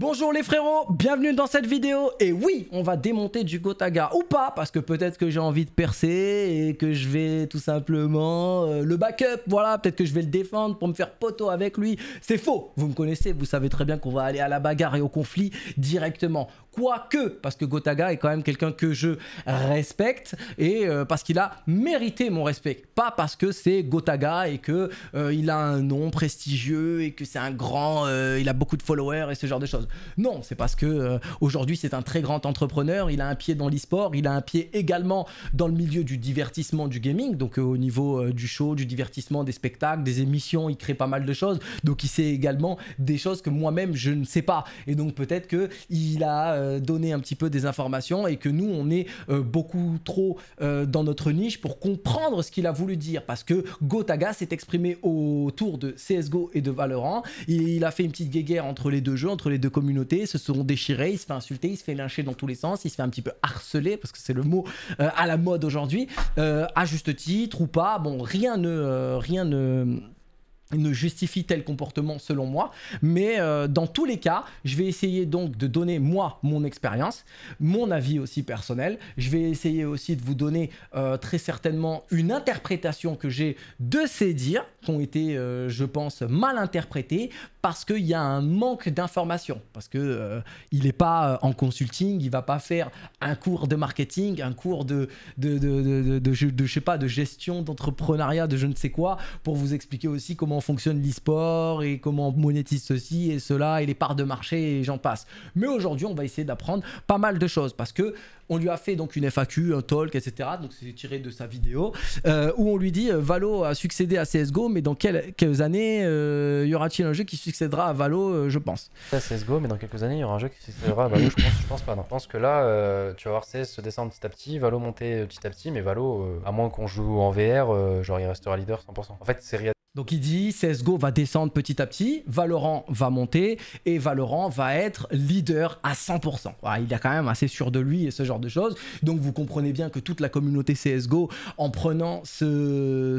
Bonjour les frérots, bienvenue dans cette vidéo et oui, on va démonter du Gotaga ou pas parce que peut-être que j'ai envie de percer et que je vais tout simplement euh, le backup, voilà, peut-être que je vais le défendre pour me faire poteau avec lui. C'est faux, vous me connaissez, vous savez très bien qu'on va aller à la bagarre et au conflit directement. Quoique, parce que Gotaga est quand même quelqu'un que je respecte et euh, parce qu'il a mérité mon respect. Pas parce que c'est Gotaga et que euh, il a un nom prestigieux et que c'est un grand, il a beaucoup de followers et ce genre de choses. Non, c'est parce que euh, aujourd'hui c'est un très grand entrepreneur, il a un pied dans l'e-sport, il a un pied également dans le milieu du divertissement du gaming, donc euh, au niveau euh, du show, du divertissement, des spectacles, des émissions, il crée pas mal de choses, donc il sait également des choses que moi-même je ne sais pas. Et donc peut-être que il a donné un petit peu des informations et que nous on est beaucoup trop dans notre niche pour comprendre ce qu'il a voulu dire. Parce que Gotaga s'est exprimé autour de CSGO et de Valorant, il, il a fait une petite guéguerre entre les deux jeux, entre les deux communautés. Se seront déchirés, il se fait insulter, il se fait lyncher dans tous les sens, il se fait un petit peu harceler, parce que c'est le mot euh, à la mode aujourd'hui, euh, à juste titre ou pas. Bon, rien ne, euh, rien ne ne justifie tel comportement selon moi, mais dans tous les cas, je vais essayer donc de donner moi mon expérience, mon avis aussi personnel, je vais essayer aussi de vous donner très certainement une interprétation que j'ai de ces dires, qui ont été, je pense, mal interprétés, parce qu'il y a un manque d'informations, parce que euh, il n'est pas euh, en consulting, il va pas faire un cours de marketing, un cours de de, de, de, je sais pas de gestion d'entrepreneuriat, de je ne sais quoi, pour vous expliquer aussi comment fonctionne l'e-sport et comment on monétise ceci et cela et les parts de marché et j'en passe. Mais aujourd'hui, on va essayer d'apprendre pas mal de choses parce que on lui a fait donc une FAQ, un talk, etc. Donc c'est tiré de sa vidéo euh, où on lui dit Valo a succédé à CSGO, mais dans quelles, années y aura-t-il un jeu qui succédera à Valo, euh, je pense? Ça, CSGO, mais dans quelques années, y aura un jeu qui succédera à Valo, je pense, je pense pas. Non. Je pense que là, euh, tu vas voir CS se descendre petit à petit, Valo monter petit à petit, mais Valo, euh, à moins qu'on joue en VR, genre il restera leader 100%. En fait, c'est donc il dit CSGO va descendre petit à petit, Valorant va monter et Valorant va être leader à 100%. il est quand même assez sûr de lui et ce genre de choses. Donc vous comprenez bien que toute la communauté CSGO, en prenant ce,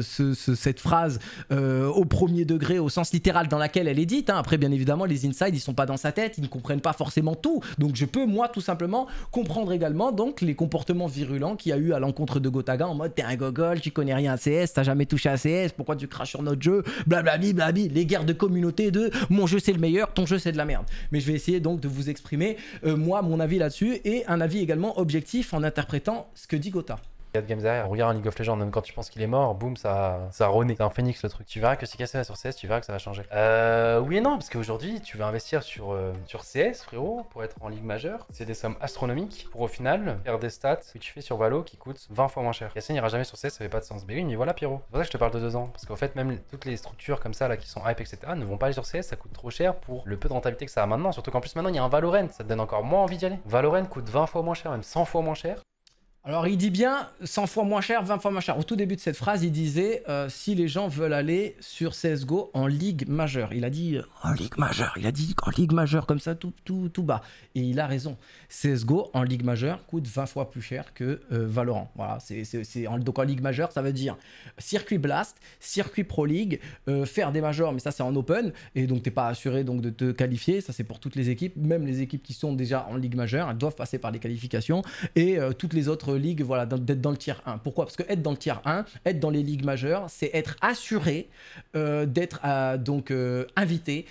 cette phrase euh, au premier degré, au sens littéral dans laquelle elle est dite, hein. après bien évidemment les insides ils sont pas dans sa tête, ils ne comprennent pas forcément tout. Donc je peux moi tout simplement comprendre également donc les comportements virulents qu'il y a eu à l'encontre de Gotaga en mode t'es un gogol, tu connais rien à CS, t'as jamais touché à CS, pourquoi tu craches sur notre jeu blablabli, blablabli, les guerres de communauté de mon jeu c'est le meilleur, ton jeu c'est de la merde. Mais je vais essayer donc de vous exprimer, euh, moi, mon avis là-dessus et un avis également objectif en interprétant ce que dit Gotha. Il y a de games derrière. Regarde un League of Legends, même quand tu penses qu'il est mort, boum, ça, ça renaît. C'est un phoenix le truc. Tu verras que si cassé sur CS, tu verras que ça va changer. Euh, oui et non, parce qu'aujourd'hui, tu vas investir sur, euh, sur CS, frérot, pour être en Ligue majeure. C'est des sommes astronomiques pour au final faire des stats que tu fais sur Valo qui coûtent 20 fois moins cher. Cassé n'ira jamais sur CS, ça fait pas de sens. Mais oui, mais voilà, Pierrot. C'est pour ça que je te parle de deux ans. Parce qu'en fait, même toutes les structures comme ça, là, qui sont hype, etc., ne vont pas aller sur CS, ça coûte trop cher pour le peu de rentabilité que ça a maintenant. Surtout qu'en plus, maintenant, il y a un Valorant, ça te donne encore moins envie d'y aller. Valorant coûte 20 fois moins cher, même 100 fois moins cher. Alors il dit bien 100 fois moins cher, 20 fois moins cher. Au tout début de cette phrase, il disait euh, si les gens veulent aller sur CSGO en ligue majeure. Il a dit euh, en ligue majeure, il a dit en ligue majeure comme ça tout, bas. Et il a raison. CSGO en ligue majeure coûte 20 fois plus cher que euh, Valorant. Voilà, c'est, donc en ligue majeure, ça veut dire circuit Blast, circuit Pro League, faire des majors, mais ça c'est en open. Et donc t'es pas assuré donc, de te qualifier. Ça c'est pour toutes les équipes, même les équipes qui sont déjà en ligue majeure, elles doivent passer par les qualifications. Et toutes les autres ligue voilà, d'être dans le tiers 1. Pourquoi? Parce que être dans le tiers 1, être dans les ligues majeures, c'est être assuré euh, d'être euh, donc euh, invité,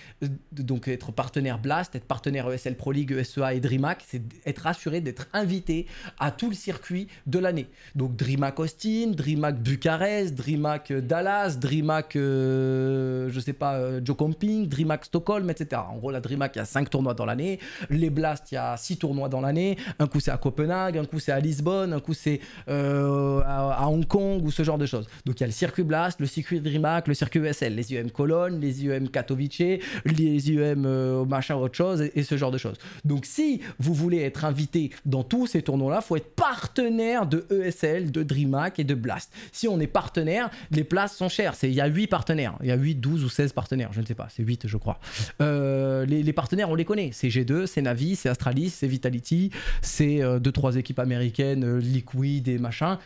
donc être partenaire Blast, être partenaire ESL Pro League, ESEA et DreamHack, c'est être assuré d'être invité à tout le circuit de l'année. Donc DreamHack Austin, DreamHack Bucarest, DreamHack Dallas, DreamHack, je sais pas, Joe Camping, DreamHack Stockholm, etc. En gros, la DreamHack, il y a 5 tournois dans l'année. Les Blast, il y a 6 tournois dans l'année. Un coup, c'est à Copenhague, un coup, c'est à Lisbonne, un coup, c'est euh, à, Hong Kong ou ce genre de choses. Donc il y a le circuit Blast, le circuit DreamHack, le circuit ESL, les IEM Cologne, les IEM Katowice, les IEM euh, machin autre chose et, ce genre de choses. Donc si vous voulez être invité dans tous ces tournois-là, faut être partenaire de ESL, de DreamHack et de Blast. Si on est partenaire, les places sont chères. Il y a 8 partenaires. Il y a 8, 12 ou 16 partenaires. Je ne sais pas. C'est 8 je crois. Euh, les, partenaires, on les connaît. C'est G2, c'est Navi, c'est Astralis, c'est Vitality, c'est 2-3 équipes américaines, Liquid, des machins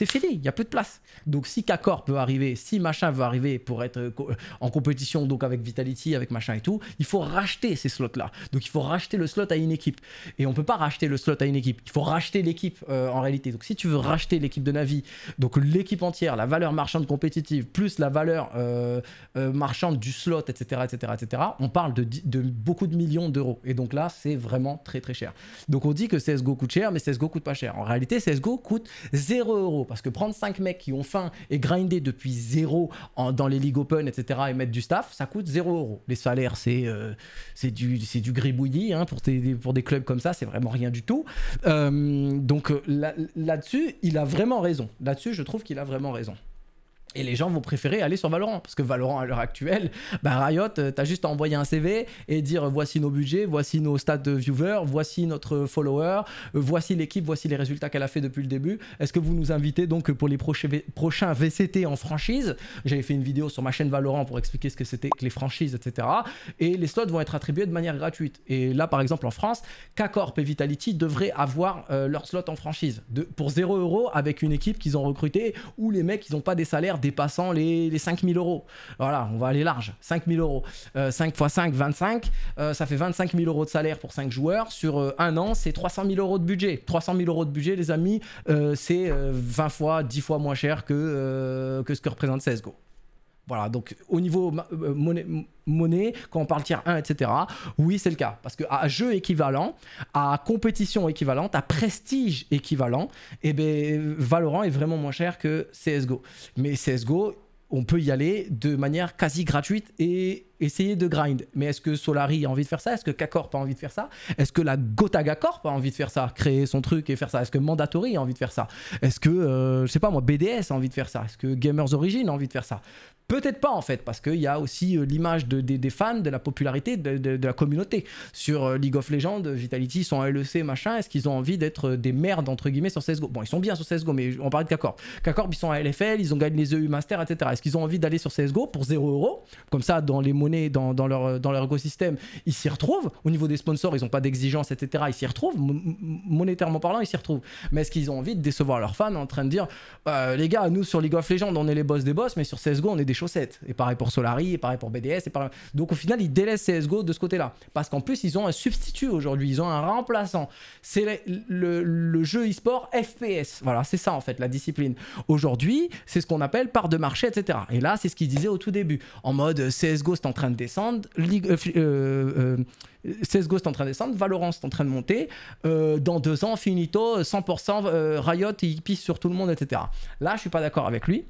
c'est fini, il n'y a plus de place. Donc si Kakor peut arriver, si machin veut arriver pour être euh, en compétition, donc avec Vitality, avec machin et tout, il faut racheter ces slots-là. Donc il faut racheter le slot à une équipe. Et on peut pas racheter le slot à une équipe, il faut racheter l'équipe euh, en réalité. Donc si tu veux racheter l'équipe de Navi, donc l'équipe entière, la valeur marchande compétitive, plus la valeur euh, marchande du slot, etc., etc., etc., on parle de, de beaucoup de millions d'euros. Et donc là, c'est vraiment très très cher. Donc on dit que CSGO coûte cher, mais CSGO coûte pas cher. En réalité, CSGO coûte 0 euros. Parce que prendre 5 mecs qui ont faim et grinder depuis 0 dans les ligues open, etc., et mettre du staff, ça coûte 0 euros. Les salaires, c'est euh, du, du gribouillis. Hein, pour, des, pour des clubs comme ça, c'est vraiment rien du tout. Euh, donc euh, là-dessus, il a vraiment raison. Là-dessus, je trouve qu'il a vraiment raison. Et les gens vont préférer aller sur Valorant. Parce que Valorant, à l'heure actuelle, bah Riot, euh, t'as juste à envoyer un CV et dire voici nos budgets, voici nos stats de viewers, voici notre follower, euh, voici l'équipe, voici les résultats qu'elle a fait depuis le début. Est-ce que vous nous invitez donc pour les prochains VCT en franchise? J'avais fait une vidéo sur ma chaîne Valorant pour expliquer ce que c'était que les franchises, etc. Et les slots vont être attribués de manière gratuite. Et là, par exemple, en France, K-Corp et Vitality devraient avoir euh, leur slot en franchise pour 0 euros avec une équipe qu'ils ont recrutée où les mecs, ils n'ont pas des salaires dépassant les, les 5000 euros. Voilà, on va aller large. 5000 euros. 5 x 5, 25. ça fait 25 000 euros de salaire pour 5 joueurs. Sur euh, un an, c'est 300 000 euros de budget. 300 000 euros de budget, les amis, euh, c'est 20 euh, fois, 10 fois moins cher que, que ce que représente CSGO. Voilà, donc au niveau monnaie, monnaie, quand on parle tiers 1, etc., oui, c'est le cas. Parce qu'à jeu équivalent, à compétition équivalente, à prestige équivalent, eh ben, Valorant est vraiment moins cher que CSGO. Mais CSGO, on peut y aller de manière quasi gratuite et essayer de grind. Mais est-ce que Solari a envie de faire ça? Est-ce que K-Corp a envie de faire ça? Est-ce que la Gotaga Corp a envie de faire ça? Créer son truc et faire ça? Est-ce que Mandatory a envie de faire ça? Est-ce que, euh, je sais pas moi, BDS a envie de faire ça? Est-ce que Gamers Origin a envie de faire ça? Peut-être pas en fait, parce qu'il y a aussi euh, l'image de, des fans, de la popularité, de, la communauté. Sur euh, League of Legends, Vitality sont LEC, machin, est-ce qu'ils ont envie d'être des merdes entre guillemets sur CSGO Bon, ils sont bien sur CSGO, mais on parlait de K-Corp. K-Corp, ils sont à LFL, ils ont gagné les EU Master, etc. Est-ce qu'ils ont envie d'aller sur CSGO pour 0 euros Comme ça, dans les monnaies, dans, leur, dans leur écosystème, ils s'y retrouvent. Au niveau des sponsors, ils n'ont pas d'exigence, etc. Ils s'y retrouvent. monétairement parlant, ils s'y retrouvent. Mais est-ce qu'ils ont envie de décevoir leurs fans en train de dire euh, les gars, nous sur League of Legends, on est les boss des boss, mais sur CSGO, on est des chaussettes. Et pareil pour Solari, et pareil pour BDS. Donc au final, ils délaissent CSGO de ce côté-là. Parce qu'en plus, ils ont un substitut aujourd'hui. Ils ont un remplaçant. C'est le, le, jeu e-sport FPS. Voilà, c'est ça en fait, la discipline. Aujourd'hui, c'est ce qu'on appelle part de marché, etc. Et là, c'est ce qu'ils disaient au tout début. En mode CSGO, c'est en train de descendre. Euh, euh, euh, CSGO c'est en train de descendre, Valorant c'est en train de monter, dans deux ans, finito, 100%, Riot il pisse sur tout le monde, etc. Là, je suis pas d'accord avec lui.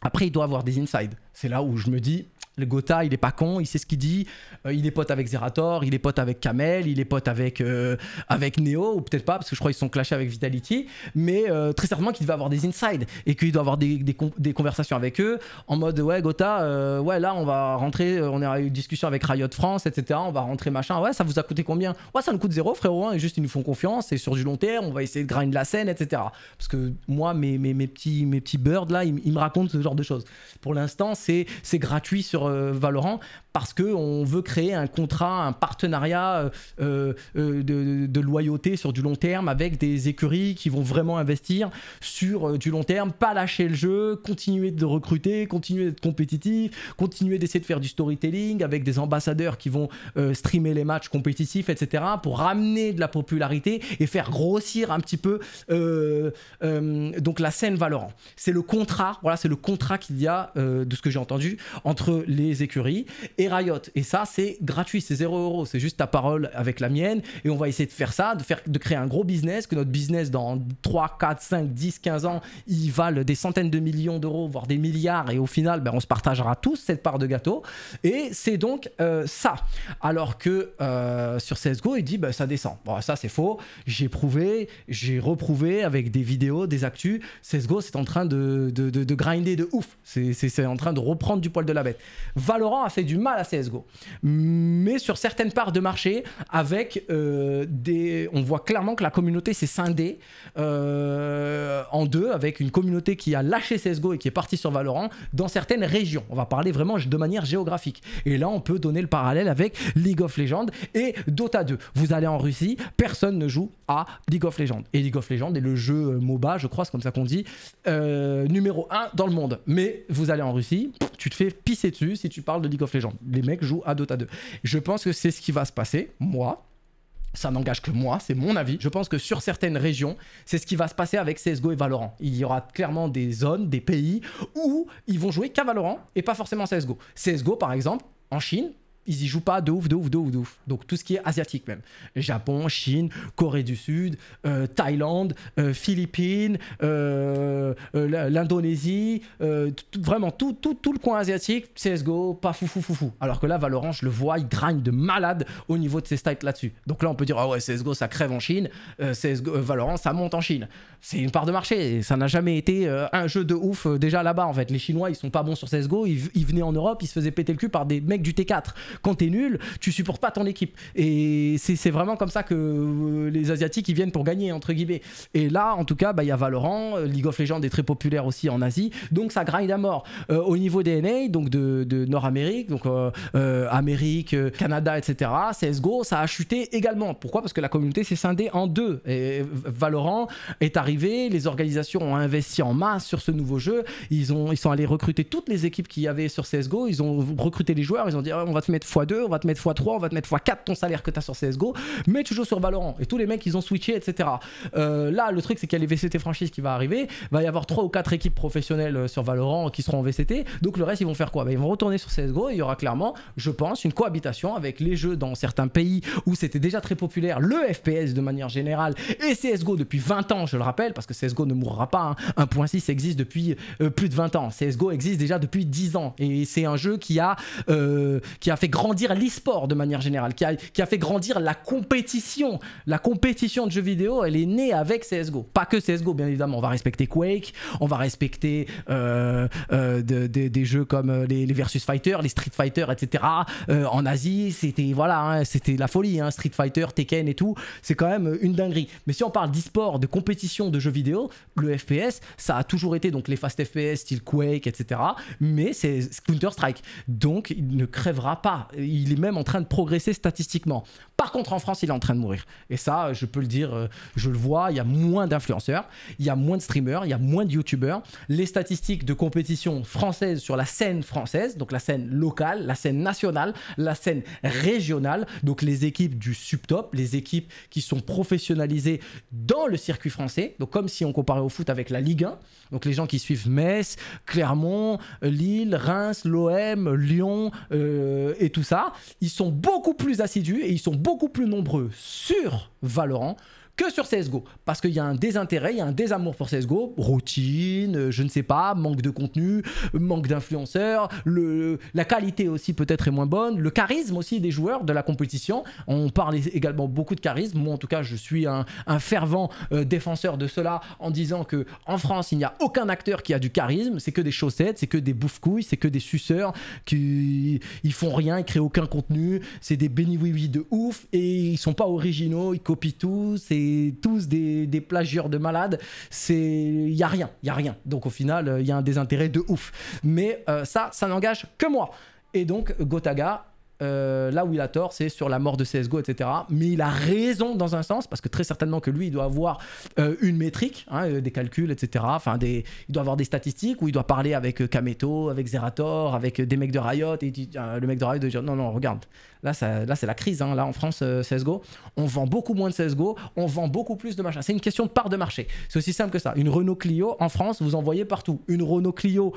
Après, il doit avoir des insides. C'est là où je me dis, le Gotha, il est pas con, il sait ce qu'il dit. Euh, il est pote avec Zerator, il est pote avec Kamel, il est pote avec, euh, avec Neo, ou peut-être pas, parce que je crois qu'ils sont clashés avec Vitality. Mais euh, très certainement qu'il va avoir des insides et qu'il doit avoir des, des, conversations avec eux en mode Ouais, Gotha, ouais, là, on va rentrer, on a eu une discussion avec Riot France, etc. On va rentrer machin. Ouais, ça vous a coûté combien? Ouais, ça nous coûte zéro, frérot. Hein, et juste, ils nous font confiance, c'est sur du long terme, on va essayer de grind la scène, etc. Parce que moi, mes, mes, mes petits, mes petits birds, là, ils, ils me racontent ce genre de choses. Pour l'instant, c'est gratuit sur euh, Valorant parce qu'on veut créer un contrat, un partenariat euh, euh, de, loyauté sur du long terme avec des écuries qui vont vraiment investir sur du long terme, pas lâcher le jeu, continuer de recruter, continuer d'être compétitif, continuer d'essayer de faire du storytelling avec des ambassadeurs qui vont streamer les matchs compétitifs, etc. pour ramener de la popularité et faire grossir un petit peu donc la scène Valorant. C'est le contrat, voilà, c'est le contrat qu'il y a de ce que j'ai entendu entre les écuries et Riot. Et ça, c'est gratuit, c'est 0 euros. C'est juste ta parole avec la mienne. Et on va essayer de faire ça, de, faire, de créer un gros business, que notre business dans 3, 4, 5, 10, 15 ans, il valent des centaines de millions d'euros, voire des milliards. Et au final, ben, on se partagera tous cette part de gâteau. Et c'est donc euh, ça. Alors que euh, sur CSGO, il dit ben, ça descend. Bon, ça, c'est faux. J'ai prouvé, j'ai reprouvé avec des vidéos, des actus. CSGO, c'est en train de, de, de, grinder de ouf. C'est en train de reprendre du poil de la bête. Valorant a fait du mal à CSGO. Mais sur certaines parts de marché, avec euh, des. On voit clairement que la communauté s'est scindée euh, en deux, avec une communauté qui a lâché CSGO et qui est partie sur Valorant dans certaines régions. On va parler vraiment de manière géographique. Et là, on peut donner le parallèle avec League of Legends et Dota 2. Vous allez en Russie, personne ne joue à League of Legends. Et League of Legends est le jeu euh, MOBA, je crois, c'est comme ça qu'on dit, numéro 1 dans le monde. Mais vous allez en Russie, tu te fais pisser dessus si tu parles de League of Legends. Les mecs jouent à Dota 2. Je pense que c'est ce qui va se passer, moi. Ça n'engage que moi, c'est mon avis. Je pense que sur certaines régions, c'est ce qui va se passer avec CSGO et Valorant. Il y aura clairement des zones, des pays où ils vont jouer qu'à Valorant et pas forcément CSGO. CSGO, par exemple, en Chine, ils y jouent pas de ouf, de ouf, de ouf, de ouf. Donc tout ce qui est asiatique même. Japon, Chine, Corée du Sud, euh, Thaïlande, euh, Philippines, euh, l'Indonésie, vraiment tout, tout, tout le coin asiatique, CSGO, pas fou, fou, fou, fou. Alors que là, Valorant, je le vois, il gragne de malade au niveau de ses stats là-dessus. Donc là, on peut dire, ah ouais, CSGO, ça crève en Chine, Valorant, ça monte en Chine. C'est une part de marché, ça n'a jamais été un jeu de ouf déjà là-bas en fait. Les Chinois, ils sont pas bons sur CSGO, ils, ils venaient en Europe, ils se faisaient péter le cul par des mecs du T4 quand t'es nul, tu supportes pas ton équipe. Et c'est vraiment comme ça que euh, les Asiatiques ils viennent pour gagner, entre guillemets. Et là, en tout cas, bah, il y a Valorant, euh, League of Legends est très populaire aussi en Asie, donc ça grind à mort. Euh, au niveau des NA, donc de, Nord-Amérique, donc Amérique, Canada, etc., CSGO, ça a chuté également. Pourquoi? Parce que la communauté s'est scindée en deux. Et Valorant est arrivé, les organisations ont investi en masse sur ce nouveau jeu, ils, ont, ils sont allés recruter toutes les équipes qu'il y avait sur CSGO, ils ont recruté les joueurs, ils ont dit ah, on va te mettre x2, on va te mettre x3, on va te mettre x4 ton salaire que tu as sur CSGO, mais tu joues sur Valorant. Et tous les mecs, ils ont switché, etc. Euh, là, le truc, c'est qu'il y a les VCT franchises qui va arriver. Il va y avoir 3 ou 4 équipes professionnelles euh, sur Valorant qui seront en VCT. Donc le reste, ils vont faire quoi? Bah, Ils vont retourner sur CSGO il y aura clairement, je pense, une cohabitation avec les jeux dans certains pays où c'était déjà très populaire, le FPS de manière générale, et CSGO depuis 20 ans, je le rappelle, parce que CSGO ne mourra pas. 1.6 hein. existe depuis euh, plus de 20 ans. CSGO existe déjà depuis 10 ans. Et c'est un jeu qui a, qui a fait grandir l'e-sport de manière générale, qui a, fait grandir la compétition. La compétition de jeux vidéo, elle est née avec CSGO. Pas que CSGO, bien évidemment. On va respecter Quake, on va respecter euh, euh, des jeux comme euh, les, Versus Fighter, les Street Fighter, etc. en Asie, c'était voilà, hein, la folie. Hein, Street Fighter, Tekken et tout, c'est quand même une dinguerie. Mais si on parle d'e-sport, de compétition de jeux vidéo, le FPS, ça a toujours été donc les fast FPS, style Quake, etc. Mais c'est Counter Strike, donc il ne crèvera pas il est même en train de progresser statistiquement. Par contre, en France, il est en train de mourir. Et ça, je peux le dire, euh, je le vois, il y a moins d'influenceurs, il y a moins de streamers, il y a moins de youtubeurs. Les statistiques de compétition française sur la scène française, donc la scène locale, la scène nationale, la scène régionale, donc les équipes du subtop, les équipes qui sont professionnalisées dans le circuit français, donc comme si on comparait au foot avec la Ligue 1, donc les gens qui suivent Metz, Clermont, Lille, Reims, l'OM, Lyon euh, et tout ça, ils sont beaucoup plus assidus et ils sont beaucoup plus nombreux sur Valorant que sur CSGO. Parce qu'il y a un désintérêt, il y a un désamour pour CSGO, routine, euh, je ne sais pas, manque de contenu, manque d'influenceurs, la qualité aussi peut-être est moins bonne, le charisme aussi des joueurs de la compétition. On parle également beaucoup de charisme. Moi en tout cas, je suis un, fervent euh, défenseur de cela en disant que en France, il n'y a aucun acteur qui a du charisme, c'est que des chaussettes, c'est que des bouffes-couilles, c'est que des suceurs qui ils font rien, ils créent aucun contenu, c'est des béni oui de ouf et ils sont pas originaux, ils copient tout, c'est tous des, des plagieurs de malades. C'est, il y a rien, y a rien. Donc au final, il y a un désintérêt de ouf. Mais euh, ça, ça n'engage que moi. Et donc Gotaga euh, là où il a tort, c'est sur la mort de CSGO, etc. Mais il a raison dans un sens, parce que très certainement que lui, il doit avoir euh, une métrique, hein, euh, des calculs, etc. Enfin, il doit avoir des statistiques où il doit parler avec Kameto, avec Zerator, avec des mecs de Riot. Et le mec de Riot doit non, non, regarde, là, là c'est la crise. Hein. Là, en France, CSGO, on vend beaucoup moins de CSGO, on vend beaucoup plus de machin. C'est une question de part de marché. C'est aussi simple que ça. Une Renault Clio, en France, vous en voyez partout. Une Renault Clio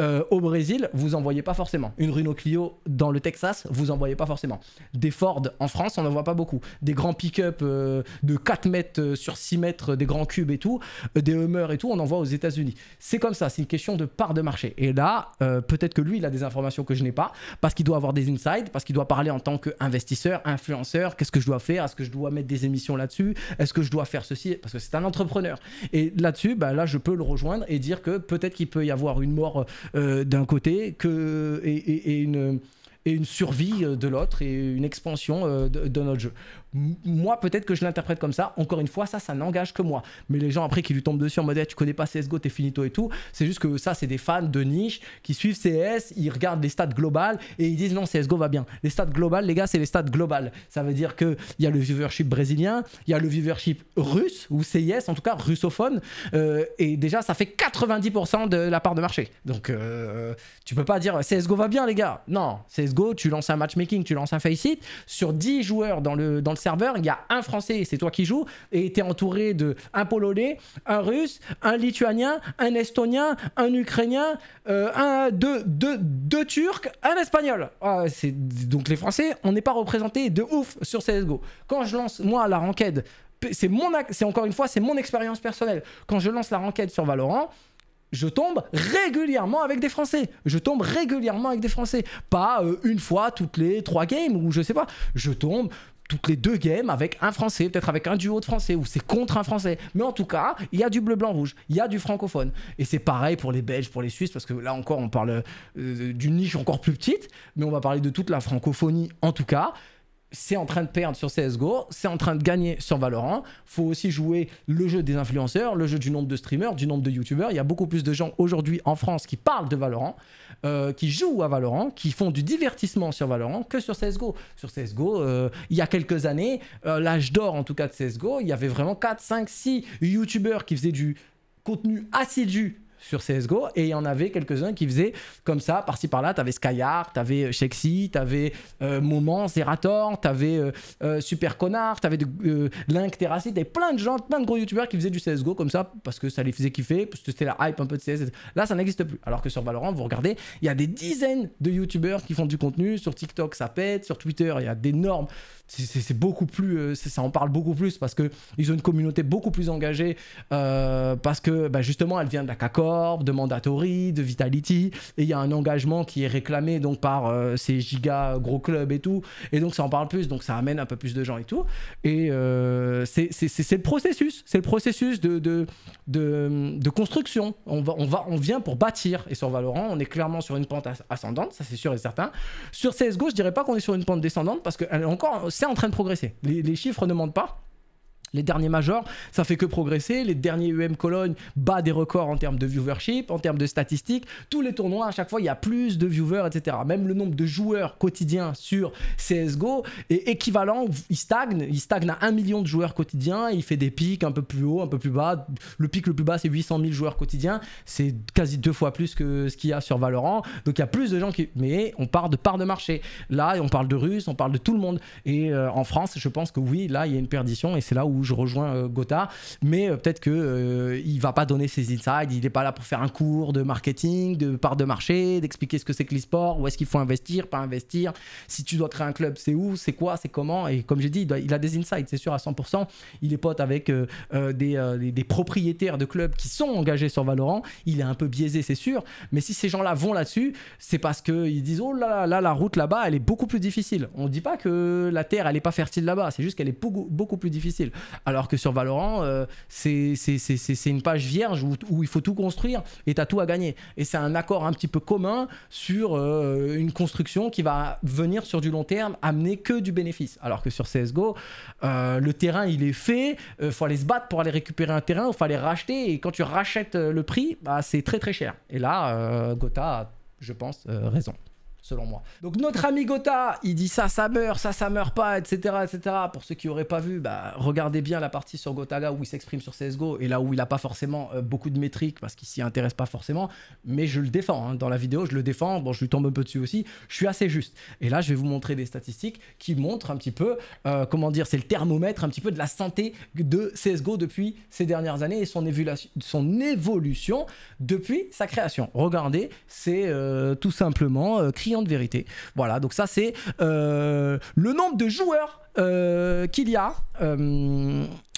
euh, au Brésil, vous en voyez pas forcément. Une Renault Clio dans le Texas, vous en voyez pas forcément. Des Ford en France, on n'en voit pas beaucoup. Des grands pick-up euh, de 4 mètres euh, sur 6 mètres, des grands cubes et tout, des Hummer et tout, on en voit aux États-Unis. C'est comme ça, c'est une question de part de marché. Et là, peut-être que lui, il a des informations que je n'ai pas, parce qu'il doit avoir des insides, parce qu'il doit parler en tant qu'investisseur, influenceur, qu'est-ce que je dois faire, est-ce que je dois mettre des émissions là-dessus, est-ce que je dois faire ceci, parce que c'est un entrepreneur. Et là-dessus, bah, là, je peux le rejoindre et dire que peut-être qu'il peut y avoir une mort d'un côté que, et, une, et une survie euh, de l'autre et une expansion euh, de, notre jeu moi, peut-être que je l'interprète comme ça. Encore une fois, ça, ça n'engage que moi. Mais les gens après qui lui tombent dessus en mode eh, tu connais pas CSGO, t'es finito et tout, c'est juste que ça, c'est des fans de niche qui suivent CS, ils regardent les stats globales et ils disent non, CSGO va bien. Les stats globales, les gars, c'est les stats globales. Ça veut dire qu'il y a le viewership brésilien, il y a le viewership russe ou CIS, en tout cas russophone, euh, et déjà, ça fait 90% de la part de marché. Donc, euh, tu peux pas dire CSGO va bien, les gars. Non, CSGO, tu lances un matchmaking, tu lances un face it sur 10 joueurs dans le, dans le serveur, il y a un Français, c'est toi qui joues, et tu es entouré de un Polonais, un Russe, un Lituanien, un Estonien, un Ukrainien, euh, un, deux, deux, deux Turcs, un Espagnol. Ah, donc les Français, on n'est pas représentés de ouf sur CSGO. Quand je lance, moi, la ranked, c'est c'est encore une fois c'est mon expérience personnelle quand je lance la ranked sur Valorant je tombe régulièrement avec des Français. Je tombe régulièrement avec des Français. Pas euh, une fois toutes les trois games ou je sais pas. Je tombe toutes les deux games avec un Français, peut-être avec un duo de Français, ou c'est contre un Français. Mais en tout cas, il y a du bleu, blanc, rouge, il y a du francophone. Et c'est pareil pour les Belges, pour les Suisses, parce que là encore, on parle euh, d'une niche encore plus petite, mais on va parler de toute la francophonie en tout cas c'est en train de perdre sur CSGO, c'est en train de gagner sur Valorant. faut aussi jouer le jeu des influenceurs, le jeu du nombre de streamers, du nombre de youtubeurs. Il y a beaucoup plus de gens aujourd'hui en France qui parlent de Valorant, euh, qui jouent à Valorant, qui font du divertissement sur Valorant que sur CSGO. Sur CSGO, euh, il y a quelques années, euh, l'âge d'or en tout cas de CSGO, il y avait vraiment 4, 5, 6 youtubeurs qui faisaient du contenu assidu sur CSGO et il y en avait quelques-uns qui faisaient comme ça, par-ci par-là. T'avais Skyart, t'avais euh, Shexy, t'avais euh, Moment, Zerator, t'avais euh, euh, Super Connard, t'avais Link, Terracid, t'avais plein de gens, plein de gros youtubeurs qui faisaient du CSGO comme ça parce que ça les faisait kiffer, parce que c'était la hype un peu de CS. Là, ça n'existe plus. Alors que sur Valorant, vous regardez, il y a des dizaines de youtubeurs qui font du contenu. Sur TikTok, ça pète. Sur Twitter, il y a d'énormes c'est beaucoup plus, euh, ça en parle beaucoup plus parce que ils ont une communauté beaucoup plus engagée euh, parce que bah, justement elle vient de la CACORP, de Mandatory, de Vitality et il y a un engagement qui est réclamé donc par euh, ces giga gros clubs et tout et donc ça en parle plus donc ça amène un peu plus de gens et tout et c'est le processus, c'est le processus de, de, de, construction. On, va, on, va, on vient pour bâtir et sur Valorant on est clairement sur une pente ascendante, ça c'est sûr et certain. Sur CSGO je dirais pas qu'on est sur une pente descendante parce qu'elle est encore c'est en train de progresser. Les, chiffres ne mentent pas. Les derniers majors, ça fait que progresser. Les derniers UM Cologne bat des records en termes de viewership, en termes de statistiques. Tous les tournois, à chaque fois, il y a plus de viewers, etc. Même le nombre de joueurs quotidiens sur CSGO est équivalent. Il stagne. Il stagne à 1 million de joueurs quotidiens. Il fait des pics un peu plus haut, un peu plus bas. Le pic le plus bas, c'est 800 000 joueurs quotidiens. C'est quasi deux fois plus que ce qu'il y a sur Valorant. Donc il y a plus de gens qui. Mais on part de part de marché. Là, on parle de Russes, on parle de tout le monde. Et euh, en France, je pense que oui, là, il y a une perdition. Et c'est là où je rejoins euh, Gotha, mais euh, peut-être que euh, il va pas donner ses insides, il n'est pas là pour faire un cours de marketing, de part de marché, d'expliquer ce que c'est que l'e-sport, où est-ce qu'il faut investir, pas investir, si tu dois créer un club, c'est où, c'est quoi, c'est comment, et comme j'ai dit, il, a des insights, c'est sûr à 100%, il est pote avec des, propriétaires de clubs qui sont engagés sur Valorant, il est un peu biaisé, c'est sûr, mais si ces gens-là vont là-dessus, c'est parce qu'ils disent, oh là là, la route là-bas, elle est beaucoup plus difficile. On ne dit pas que la terre, elle n'est pas fertile là-bas, c'est juste qu'elle est beaucoup plus difficile. Alors que sur Valorant, euh, c'est une page vierge où, il faut tout construire et tu as tout à gagner. Et c'est un accord un petit peu commun sur euh, une construction qui va venir sur du long terme amener que du bénéfice. Alors que sur CSGO, euh, le terrain il est fait, il faut aller se battre pour aller récupérer un terrain, il faut aller racheter et quand tu rachètes le prix, bah, c'est très très cher. Et là, Gotha a, je pense, raison. Selon moi. Donc notre ami Gotha, il dit ça, ça meurt, ça, ça meurt pas, etc. etc. Pour ceux qui auraient pas vu, bah, regardez bien la partie sur Gotaga où il s'exprime sur CSGO et là où il n'a pas forcément euh, beaucoup de métriques parce qu'il s'y intéresse pas forcément, mais je le défends. Hein. Dans la vidéo, je le défends, bon, je lui tombe un peu dessus aussi, je suis assez juste. Et là, je vais vous montrer des statistiques qui montrent un petit peu, euh, comment dire, c'est le thermomètre un petit peu de la santé de CSGO depuis ces dernières années et son, son évolution depuis sa création. Regardez, c'est euh, tout simplement de vérité. Voilà, donc ça c'est le nombre de joueurs qu'il y a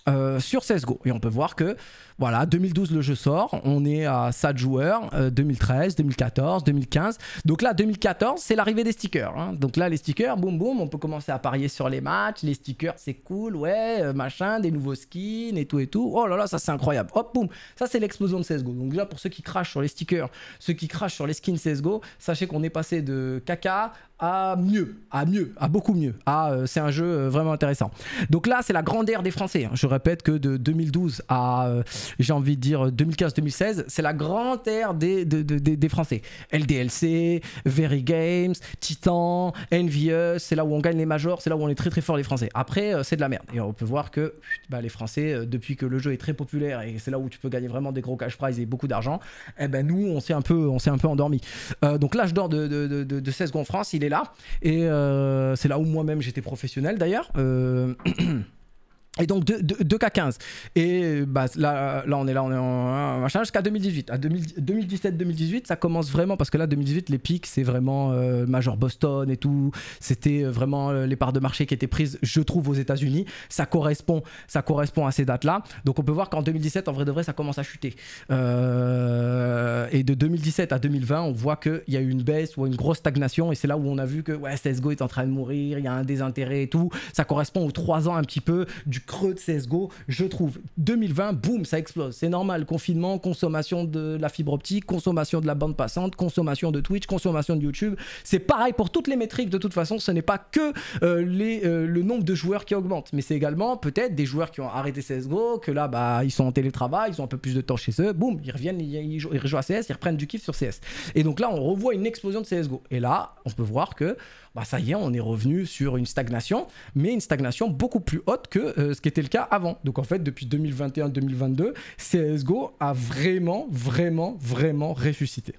euh, sur CSGO. Et on peut voir que, voilà, 2012 le jeu sort, on est à 7 joueurs, 2013, 2014, 2015. Donc là, 2014, c'est l'arrivée des stickers. Hein. Donc là, les stickers, boum boum, on peut commencer à parier sur les matchs. Les stickers, c'est cool, ouais, euh, machin, des nouveaux skins et tout et tout. Oh là là, ça c'est incroyable. Hop, boum, ça c'est l'explosion de CSGO. Donc déjà, pour ceux qui crachent sur les stickers, ceux qui crachent sur les skins CSGO, sachez qu'on est passé de caca à mieux, à mieux, à beaucoup mieux. Ah, c'est un jeu euh, vraiment intéressant. Donc là, c'est la grande ère des Français. Hein. Je répète que de 2012 à, euh, j'ai envie de dire, 2015-2016, c'est la grande ère des, des, Français. LDLC, Very Games, Titan, Envious, c'est là où on gagne les majors, c'est là où on est très très fort les Français. Après, c'est de la merde. Et on peut voir que bah, les Français, depuis que le jeu est très populaire et c'est là où tu peux gagner vraiment des gros cash prizes et beaucoup d'argent, eh ben nous, on s'est un peu, on s'est un peu endormi. donc l'âge d'or de, de, de, 16 en France, il est là. Et euh, c'est là où moi-même j'étais professionnel d'ailleurs. Euh, Et donc 2K15. Et bah, là, là, on est là, on est en machin jusqu'à 2018. À 2017-2018, ça commence vraiment parce que là, 2018, les pics, c'est vraiment euh, Major Boston et tout. C'était euh, vraiment euh, les parts de marché qui étaient prises, je trouve, aux États-Unis. Ça correspond, ça correspond à ces dates-là. Donc on peut voir qu'en 2017, en vrai de vrai, ça commence à chuter. et de 2017 à 2020, on voit qu'il y a eu une baisse ou une grosse stagnation. Et c'est là où on a vu que ouais, CSGO est en train de mourir, il y a un désintérêt et tout. Ça correspond aux trois ans un petit peu du creux de CSGO, je trouve. 2020, boum, ça explose. C'est normal. Confinement, consommation de la fibre optique, consommation de la bande passante, consommation de Twitch, consommation de YouTube. C'est pareil pour toutes les métriques. De toute façon, ce n'est pas que euh, euh, le nombre de joueurs qui augmente, mais c'est également peut-être des joueurs qui ont arrêté CSGO, que là, bah, ils sont en télétravail, ils ont un peu plus de temps chez eux. Boum, ils reviennent, ils, ils, ils jouent à CS, ils reprennent du kiff sur CS. Et donc là, on revoit une explosion de CSGO. Et là, on peut voir que bah ça y est, on est revenu sur une stagnation, mais une stagnation beaucoup plus haute que euh, ce qui était le cas avant. Donc en fait, depuis 2021-2022, CSGO a vraiment, vraiment, vraiment ressuscité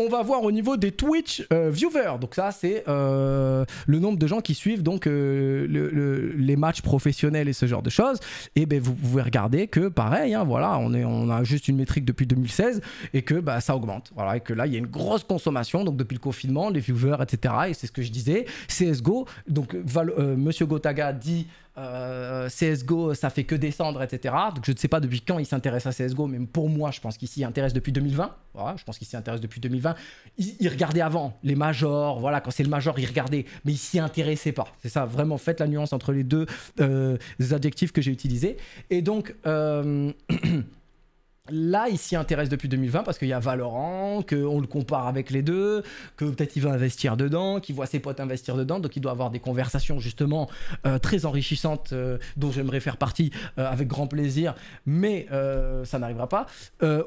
on va voir au niveau des Twitch euh, viewers. Donc ça, c'est euh, le nombre de gens qui suivent donc euh, les matchs professionnels et ce genre de choses. Et ben vous, pouvez regarder que pareil, hein, voilà, on, a juste une métrique depuis 2016 et que bah, ça augmente. Voilà, et que là, il y a une grosse consommation. Donc depuis le confinement, les viewers, etc. Et c'est ce que je disais. CSGO, donc Monsieur Gotaga dit euh, CSGO, ça fait que descendre, etc. Donc je ne sais pas depuis quand il s'intéresse à CSGO, mais pour moi, je pense qu'il s'y intéresse depuis 2020. Voilà, je pense qu'il s'y intéresse depuis 2020. Il, regardait avant les majors, voilà, quand c'est le major, il regardait, mais il s'y intéressait pas. C'est ça, vraiment, faites la nuance entre les deux euh, adjectifs que j'ai utilisés. Et donc, euh, Là, il s'y intéresse depuis 2020 parce qu'il y a Valorant, qu'on le compare avec les deux, que peut-être il va investir dedans, qu'il voit ses potes investir dedans, donc il doit avoir des conversations justement euh, très enrichissantes euh, dont j'aimerais faire partie euh, avec grand plaisir, mais ça n'arrivera pas,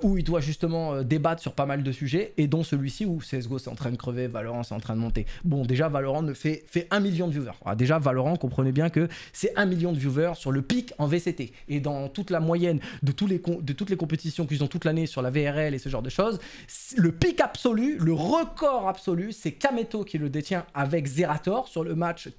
où il doit justement débattre sur pas mal de sujets et dont celui-ci où CSGO c'est en train de crever, Valorant c'est en train de monter. Bon, déjà Valorant fait, fait 1 million de viewers. déjà Valorant, comprenez bien que c'est 1 million de viewers sur le pic en VCT et dans toute la moyenne de, les de toutes les compétitions qu'ils ont toute l'année sur la VRL et ce genre de choses. Le pic absolu, le record absolu, c'est Kameto qui le détient avec Zerator sur le match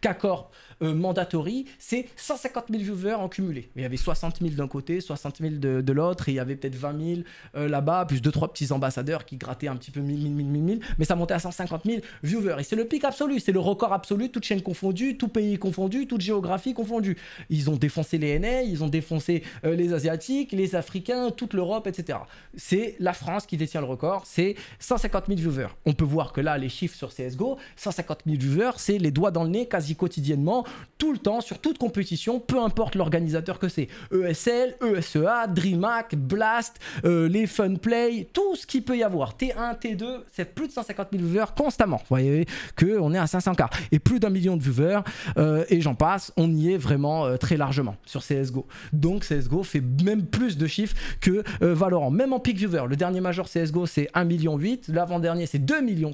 K-Corp euh, Mandatory. C'est 150 000 viewers en cumulé. Il y avait 60 000 d'un côté, 60 000 de, l'autre, et il y avait peut-être 20 000 euh, là-bas, plus 2-3 petits ambassadeurs qui grattaient un petit peu 1000, 1000, 1000, 1000, mais ça montait à 150 000 viewers. Et c'est le pic absolu, c'est le record absolu, toute chaîne confondue, tout pays confondu, toute géographie confondue. Ils ont défoncé les NA, ils ont défoncé euh, les Asiatiques, les Africains, toute l'Europe, etc. C'est la France qui détient le record, c'est 150 000 viewers. On peut voir que là, les chiffres sur CSGO, 150 000 viewers, c'est les doigts dans le nez quasi quotidiennement, tout le temps, sur toute compétition, peu importe l'organisateur que c'est. ESL, ESEA, DreamHack, Blast, euh, les Fun Play, tout ce qu'il peut y avoir. T1, T2, c'est plus de 150 000 viewers constamment. Vous voyez qu'on est à 500K. Et plus d'un million de viewers, euh, et j'en passe, on y est vraiment euh, très largement sur CSGO. Donc CSGO fait même plus de chiffres que Valorant. Même en peak viewer, le dernier major CSGO c'est 1,8 million, l'avant-dernier c'est 2,7 millions,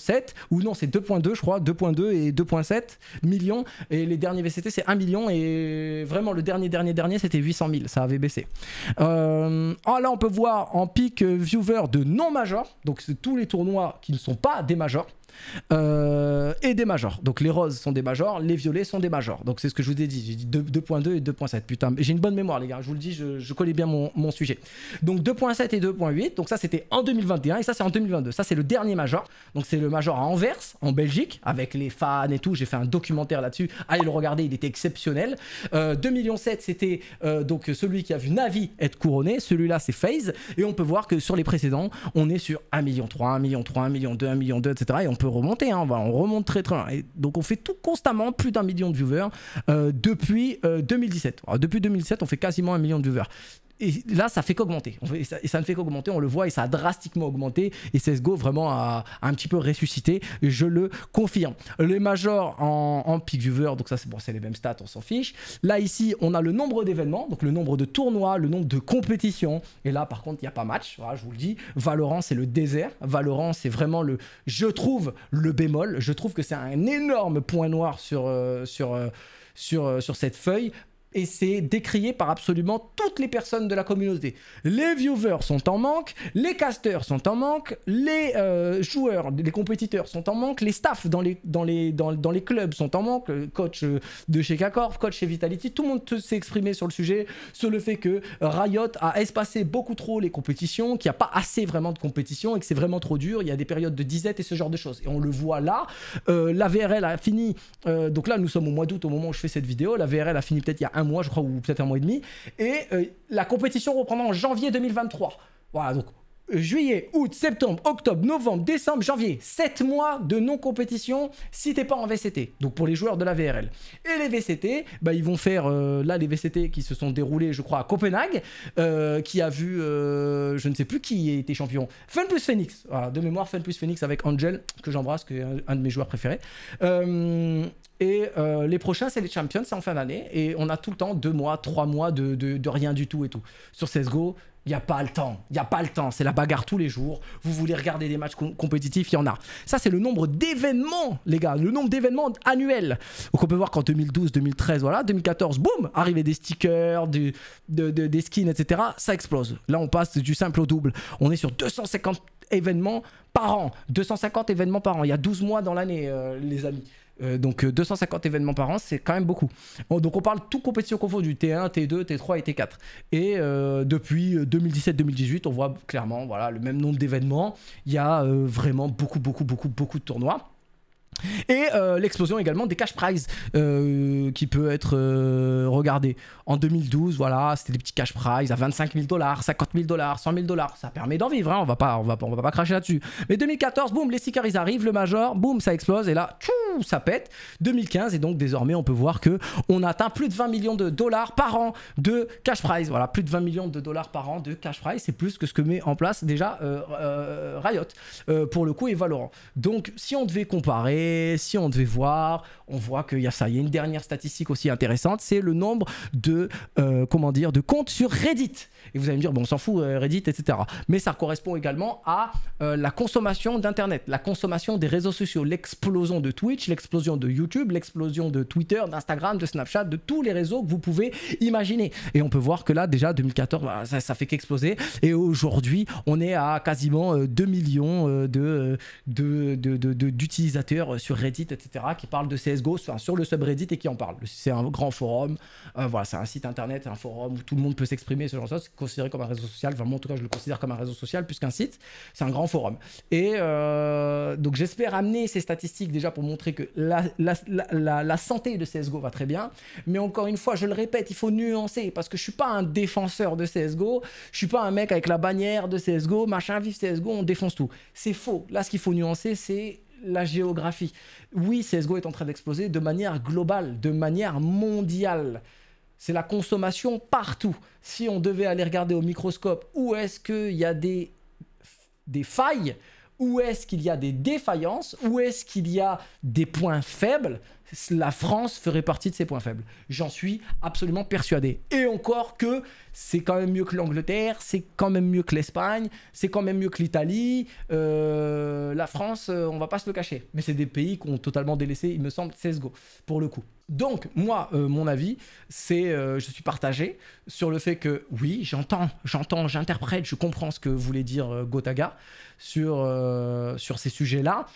ou non, c'est 2,2 je crois, 2,2 et 2,7 millions. Et les derniers VCT c'est 1 million, et vraiment le dernier, dernier, dernier c'était 800 000, ça avait baissé. Euh, ah, là on peut voir en peak viewer de non-major, donc c'est tous les tournois qui ne sont pas des majors. Euh, et des majors. Donc les roses sont des majors, les violets sont des majors. Donc c'est ce que je vous ai dit. J'ai dit 2.2 et 2.7. Putain, j'ai une bonne mémoire, les gars. Je vous le dis, je, connais bien mon, mon sujet. Donc 2.7 et 2.8. Donc ça, c'était en 2021 et ça, c'est en 2022. Ça, c'est le dernier major. Donc c'est le major à Anvers, en Belgique, avec les fans et tout. J'ai fait un documentaire là-dessus. Allez le regarder, il était exceptionnel. Euh, 2 millions 7, c'était euh, donc celui qui a vu Navi être couronné. Celui-là, c'est FaZe. Et on peut voir que sur les précédents, on est sur 1 million 3, 1 million 3, 1 million 2, 1 million 2, etc. Et on peut remonter, hein, on remonte très très loin. Et donc on fait tout constamment, plus d'un million de viewers euh, depuis 2017. Euh, depuis 2017, on fait quasiment un million de viewers et là, ça fait qu'augmenter. Et ça, ne fait qu'augmenter, on le voit, et ça a drastiquement augmenté. Et CSGO vraiment a, un petit peu ressuscité, je le confirme. Les majors en, en peak viewer, donc ça c'est bon, les mêmes stats, on s'en fiche. Là, ici, on a le nombre d'événements, donc le nombre de tournois, le nombre de compétitions. Et là, par contre, il n'y a pas match, voilà, je vous le dis. Valorant, c'est le désert. Valorant, c'est vraiment le, je trouve, le bémol. Je trouve que c'est un énorme point noir sur, euh, sur, euh, sur, euh, sur cette feuille et c'est décrié par absolument toutes les personnes de la communauté. Les viewers sont en manque, les casters sont en manque, les euh, joueurs, les compétiteurs sont en manque, les staffs dans les, clubs sont en manque, le coach euh, de chez K-Corp, coach chez Vitality, tout le monde s'est exprimé sur le sujet, sur le fait que Riot a espacé beaucoup trop les compétitions, qu'il n'y a pas assez vraiment de compétition et que c'est vraiment trop dur, il y a des périodes de disette et ce genre de choses. Et on le voit là, euh, la VRL a fini, donc là nous sommes au mois d'août au moment où je fais cette vidéo, la VRL a fini peut-être il y a un mois, je crois, ou peut-être un mois et demi. Et euh, la compétition reprendra en janvier 2023. Voilà, donc juillet, août, septembre, octobre, novembre, décembre, janvier. 7 mois de non-compétition si t'es pas en VCT. Donc pour les joueurs de la VRL. Et les VCT, bah, ils vont faire euh, là les VCT qui se sont déroulés, je crois, à Copenhague, euh, qui a vu, je ne sais plus qui était champion. Fun plus Phoenix. de mémoire, Fun plus Phoenix avec Angel, que j'embrasse, qui est un, de mes joueurs préférés. Et euh, les prochains, c'est les Champions, c'est en fin d'année. Et on a tout le temps deux mois, trois mois de, de, rien du tout et tout. Sur CSGO, il n'y a pas le temps. Il n'y a pas le temps. C'est la bagarre tous les jours. Vous voulez regarder des matchs compétitifs, il y en a. Ça, c'est le nombre d'événements, les gars. Le nombre d'événements annuels. Donc, on peut voir qu'en 2012, 2013, voilà, 2014, boum, arrivée des stickers, du, des skins, etc. Ça explose. Là, on passe du simple au double. On est sur 250 événements par an. 250 événements par an. Il y a 12 mois dans l'année, euh, les amis. Euh, donc 250 euh, événements par an, c'est quand même beaucoup. Donc on parle tout compétition confondue, T1, T2, T3 et T4. Et euh, depuis 2017-2018, on voit clairement voilà, le même nombre d'événements. Il y a vraiment beaucoup, beaucoup, beaucoup, beaucoup de tournois. Et euh, l'explosion également des cash prizes euh, qui peut être euh, regardé. En 2012, voilà, c'était des petits cash prizes à 25 000 dollars, 50 000 dollars, 100 000 dollars. Ça permet d'en vivre, hein, on va pas, on va, on va pas cracher là-dessus. Mais 2014, boum, les stickers arrivent, le major, boum, ça explose et là, tchou, ça pète. 2015 et donc désormais on peut voir que on atteint plus de 20 millions de dollars par an de cash prize. Voilà, plus de 20 millions de dollars par an de cash prize, c'est plus que ce que met en place déjà Riot pour le coup et Valorant. Donc si on devait comparer si on devait voir, on voit qu'il y a ça. Il y a une dernière statistique aussi intéressante, c'est le nombre de, euh, comment dire, de comptes sur Reddit. Et vous allez me dire, bon, on s'en fout, euh, Reddit, etc. Mais ça correspond également à euh, la consommation d'Internet, la consommation des réseaux sociaux, l'explosion de Twitch, l'explosion de YouTube, l'explosion de Twitter, d'Instagram, de Snapchat, de tous les réseaux que vous pouvez imaginer. Et on peut voir que là, déjà, 2014, bah, ça, ça fait qu'exploser. Et aujourd'hui, on est à quasiment 2 millions de, d'utilisateurs sur Reddit, etc., qui parlent de CSGO sur le subreddit et qui en parlent. C'est un grand forum, euh, voilà, c'est un site internet, un forum où tout le monde peut s'exprimer, ce genre de choses. C'est considéré comme un réseau social, enfin, moi en tout cas, je le considère comme un réseau social plus qu'un site. C'est un grand forum. Et euh, donc, j'espère amener ces statistiques déjà pour montrer que la, la, la, santé de CSGO va très bien. Mais encore une fois, je le répète, il faut nuancer parce que je suis pas un défenseur de CSGO, je suis pas un mec avec la bannière de CSGO, machin, vive CSGO, on défonce tout. C'est faux. Là, ce qu'il faut nuancer, c'est la géographie. Oui, CSGO est en train d'exploser de manière globale, de manière mondiale. C'est la consommation partout. Si on devait aller regarder au microscope où est-ce qu'il y a des, des failles, où est-ce qu'il y a des défaillances, où est-ce qu'il y a des points faibles, la France ferait partie de ses points faibles. J'en suis absolument persuadé. Et encore que c'est quand même mieux que l'Angleterre, c'est quand même mieux que l'Espagne, c'est quand même mieux que l'Italie. Euh, la France, euh, on va pas se le cacher. Mais c'est des pays qui ont totalement délaissé, il me semble, CSGO, pour le coup. Donc, moi, euh, mon avis, c'est, je suis partagé sur le fait que, oui, j'entends, j'entends, j'interprète, je comprends ce que voulait dire Gotaga sur, sur ces sujets-là.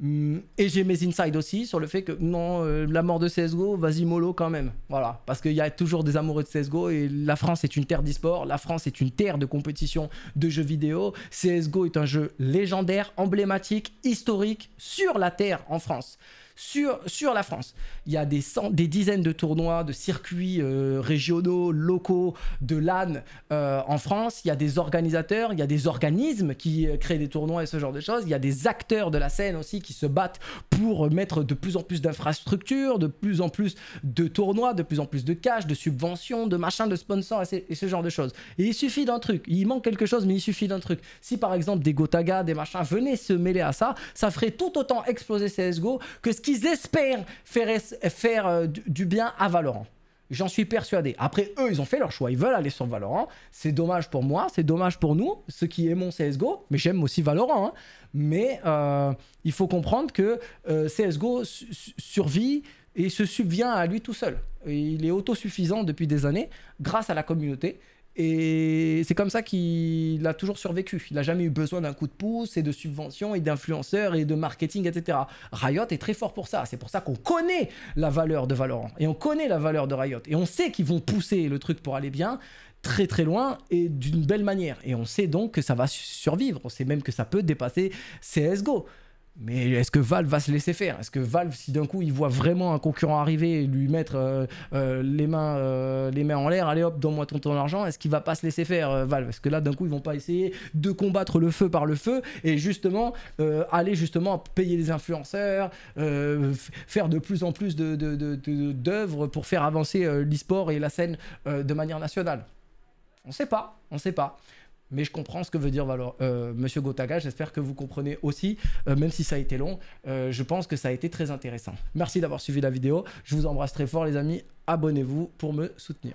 Mm, et j'ai mes insides aussi sur le fait que non, euh, la mort de CSGO, vas-y mollo quand même. Voilà, parce qu'il y a toujours des amoureux de CSGO et la France est une terre d'e-sport, la France est une terre de compétition de jeux vidéo. CSGO est un jeu légendaire, emblématique, historique sur la terre en France sur, sur la France. Il y a des, des dizaines de tournois, de circuits euh, régionaux, locaux, de LAN euh, en France. Il y a des organisateurs, il y a des organismes qui créent des tournois et ce genre de choses. Il y a des acteurs de la scène aussi qui se battent pour mettre de plus en plus d'infrastructures, de plus en plus de tournois, de plus en plus de cash, de subventions, de machins, de sponsors et, ce genre de choses. Et il suffit d'un truc. Il manque quelque chose, mais il suffit d'un truc. Si par exemple des Gotaga, des machins venaient se mêler à ça, ça ferait tout autant exploser CSGO que ce qu'ils espèrent faire, faire euh, du bien à Valorant. J'en suis persuadé. Après, eux, ils ont fait leur choix. Ils veulent aller sur Valorant. C'est dommage pour moi, c'est dommage pour nous, ceux qui aiment CSGO. Mais j'aime aussi Valorant. Hein. Mais euh, il faut comprendre que euh, CSGO survit et se subvient à lui tout seul. il est autosuffisant depuis des années grâce à la communauté. Et c'est comme ça qu'il a toujours survécu. Il n'a jamais eu besoin d'un coup de pouce et de subventions et d'influenceurs et de marketing, etc. Riot est très fort pour ça. C'est pour ça qu'on connaît la valeur de Valorant et on connaît la valeur de Riot. Et on sait qu'ils vont pousser le truc pour aller bien très très loin et d'une belle manière. Et on sait donc que ça va survivre. On sait même que ça peut dépasser CSGO. Mais est-ce que Valve va se laisser faire? Est-ce que Valve, si d'un coup il voit vraiment un concurrent arriver et lui mettre euh, euh, les, mains, euh, les mains en l'air, allez hop, donne-moi ton, ton argent, est-ce qu'il va pas se laisser faire Valve? Est-ce que là d'un coup ils vont pas essayer de combattre le feu par le feu et justement aller justement payer les influenceurs, faire de plus en plus d'œuvres de, pour faire avancer l'e-sport et la scène de manière nationale. On sait pas, on sait pas mais je comprends ce que veut dire Valor, euh, Monsieur Gotaga. J'espère que vous comprenez aussi, euh, même si ça a été long. Euh, je pense que ça a été très intéressant. Merci d'avoir suivi la vidéo. Je vous embrasse très fort, les amis. Abonnez-vous pour me soutenir.